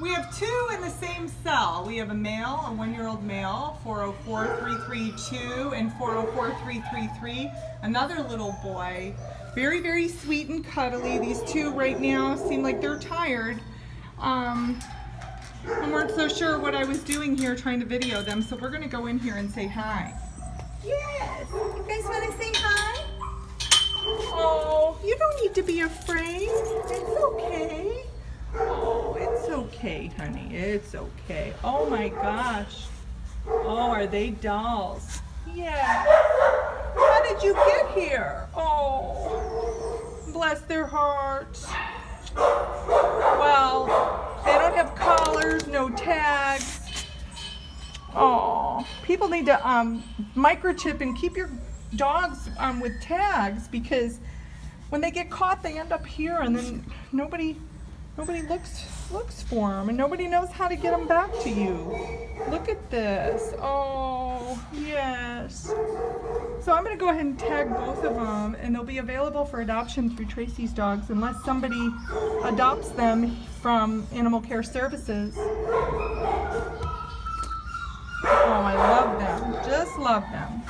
We have two in the same cell. We have a male, a one-year-old male, 404332 and 404333. Another little boy, very, very sweet and cuddly. These two right now seem like they're tired. Um, I weren't so sure what I was doing here trying to video them, so we're gonna go in here and say hi. Yes, you guys wanna say hi? Oh, you don't need to be afraid. It's okay. Okay, honey. It's okay. Oh my gosh. Oh, are they dolls? Yeah. How did you get here? Oh, bless their hearts. Well, they don't have collars, no tags. Oh, people need to um, microchip and keep your dogs um, with tags because when they get caught, they end up here, and then nobody nobody looks looks for them, and nobody knows how to get them back to you. Look at this. Oh, yes. So I'm going to go ahead and tag both of them, and they'll be available for adoption through Tracy's Dogs unless somebody adopts them from Animal Care Services. Oh, I love them. Just love them.